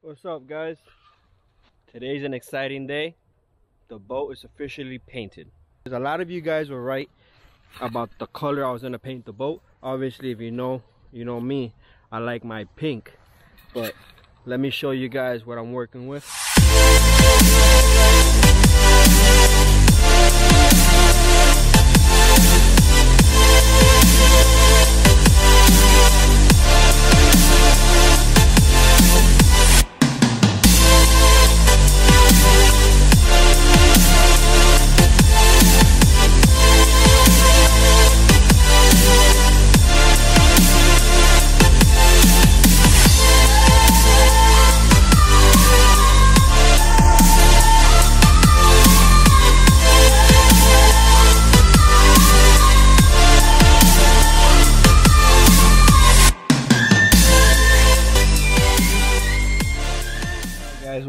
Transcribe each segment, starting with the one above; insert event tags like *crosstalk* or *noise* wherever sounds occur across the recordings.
What's up guys? Today's an exciting day. The boat is officially painted. A lot of you guys were right about the color I was gonna paint the boat. Obviously if you know, you know me, I like my pink. But let me show you guys what I'm working with.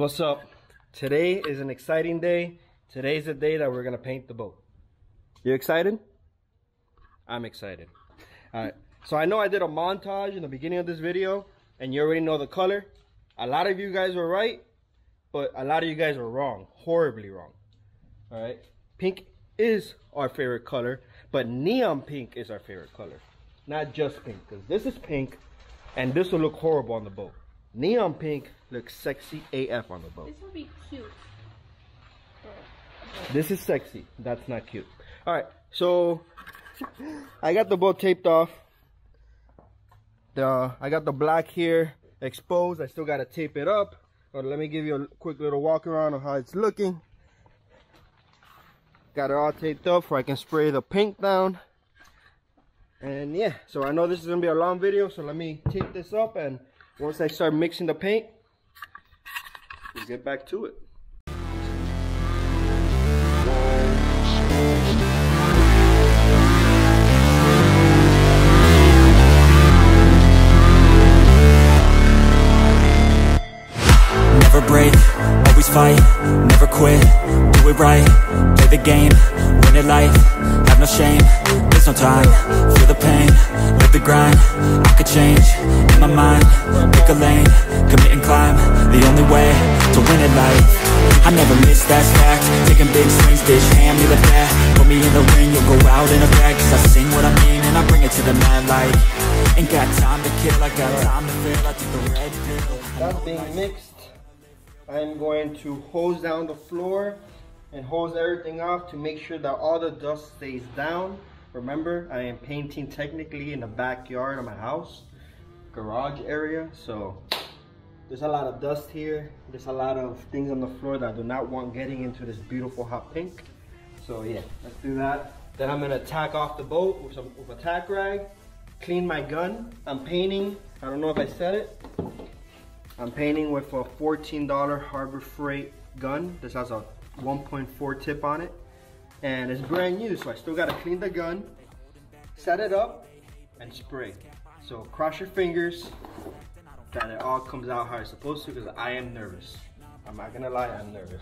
What's up? Today is an exciting day. Today's the day that we're gonna paint the boat. You excited? I'm excited. All right. So i know i did a montage in the beginning of this video and you already know the color. A lot of you guys were right but a lot of you guys were wrong. Horribly wrong. All right? Pink is our favorite color but neon pink is our favorite color. Not just pink because this is pink and this will look horrible on the boat Neon pink looks sexy AF on the boat. This would be cute. This is sexy. That's not cute. Alright, so I got the boat taped off. The I got the black here exposed. I still gotta tape it up. But let me give you a quick little walk around of how it's looking. Got it all taped up so I can spray the pink down. And yeah, so I know this is gonna be a long video, so let me tape this up and once I start mixing the paint, we'll get back to it. Never break, always fight, never quit, do it right, play the game, to win it life, I never miss, that's fact, taking big swings, bitch, hand me the bat, put me in the ring, you'll go out in a bag, cause I sing what I mean, and I bring it to the mad light, ain't got time to kill, I got time to feel, I take the red pill, That being mixed, I'm going to hose down the floor and hose everything off to make sure that all the dust stays down. Remember, I am painting technically in the backyard of my house, garage area, so there's a lot of dust here. There's a lot of things on the floor that I do not want getting into this beautiful hot pink. So yeah, let's do that. Then I'm gonna tack off the boat with, some, with a tack rag, clean my gun. I'm painting, I don't know if I said it, I'm painting with a $14 Harbor Freight gun. This has a 1.4 tip on it. And it's brand new, so I still gotta clean the gun, set it up, and spray. So cross your fingers that it all comes out how it's supposed to because I am nervous. I'm not gonna lie, I'm nervous.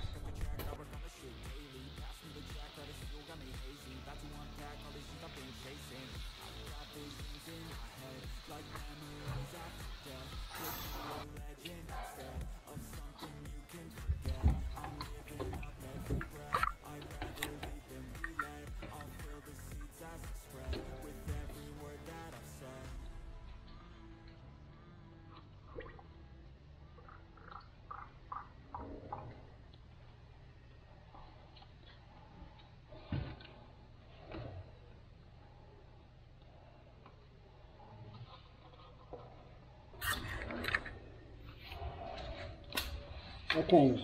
I can't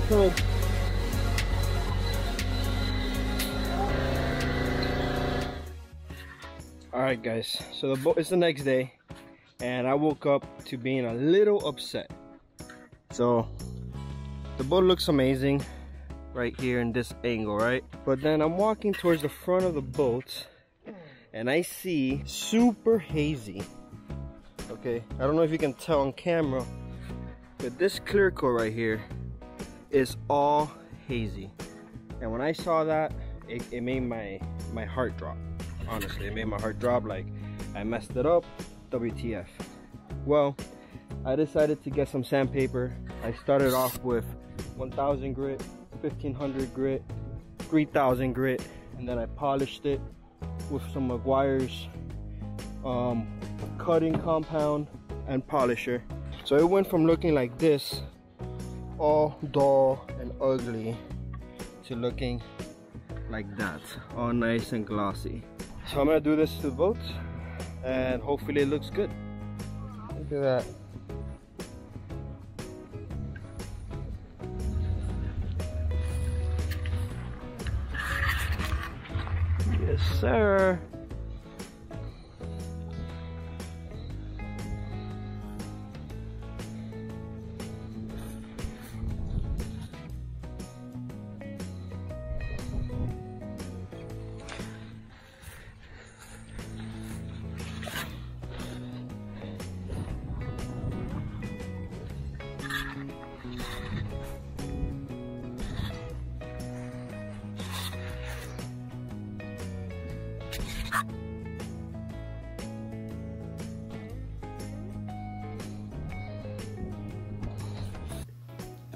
Side. Alright guys, so the boat is the next day and I woke up to being a little upset. So the boat looks amazing right here in this angle, right? But then I'm walking towards the front of the boat and I see super hazy. Okay, I don't know if you can tell on camera, but this clear coat right here is all hazy. And when I saw that, it, it made my, my heart drop. Honestly, it made my heart drop like I messed it up, WTF. Well, I decided to get some sandpaper. I started off with 1000 grit, 1500 grit, 3000 grit, and then I polished it with some Meguiar's um, cutting compound and polisher. So it went from looking like this, all dull and ugly, to looking like that, all nice and glossy. So I'm gonna do this to the boat and hopefully it looks good. Look at that. Yes, sir.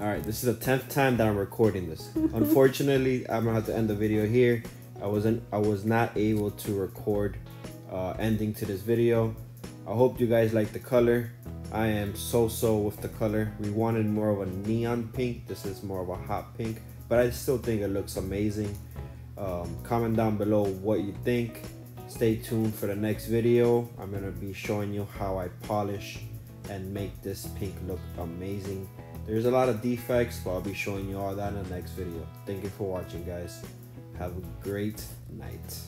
All right, this is the tenth time that I'm recording this. *laughs* Unfortunately, I'm gonna have to end the video here. I wasn't, I was not able to record uh, ending to this video. I hope you guys like the color. I am so-so with the color. We wanted more of a neon pink. This is more of a hot pink, but I still think it looks amazing. Um, comment down below what you think. Stay tuned for the next video. I'm gonna be showing you how I polish and make this pink look amazing. There's a lot of defects, but I'll be showing you all that in the next video. Thank you for watching, guys. Have a great night.